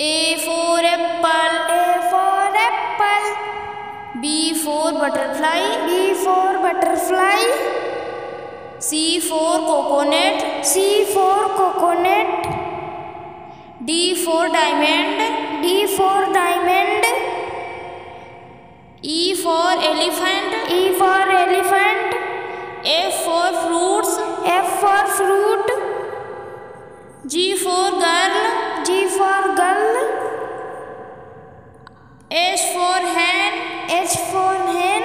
A for apple. A for apple. B for butterfly. B for butterfly. C for coconut. C for coconut. D for diamond. D for diamond. E for elephant. E for elephant. F for fruits. F for fruit. G for girl. G for H for hen.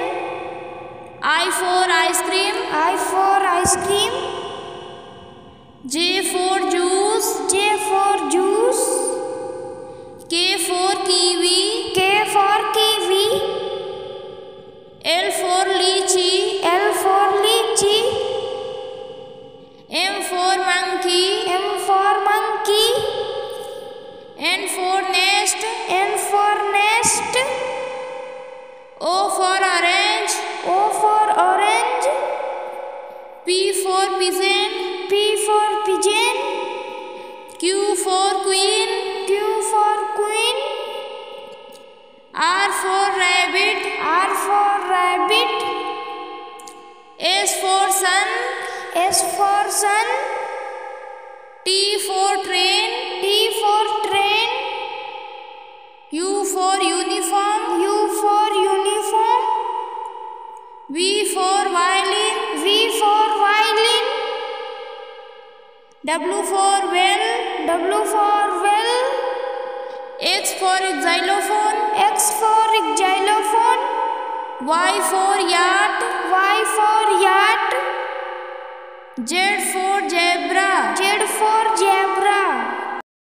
I for ice cream. I for ice cream. J for juice. J for juice. K for kiwi. K for kiwi. L for lychee. L for lychee. M for monkey. M for monkey. N for nest. N for nest. For pigeon. P for pigeon. Q for queen. Q for queen. R for rabbit. R for rabbit. S for sun. S for sun. T for train. T for train. U for uniform. U for uniform. V for violin. W for well. W for well. X for xylophone. X for xylophone. Y for yacht. Y for yacht. Z for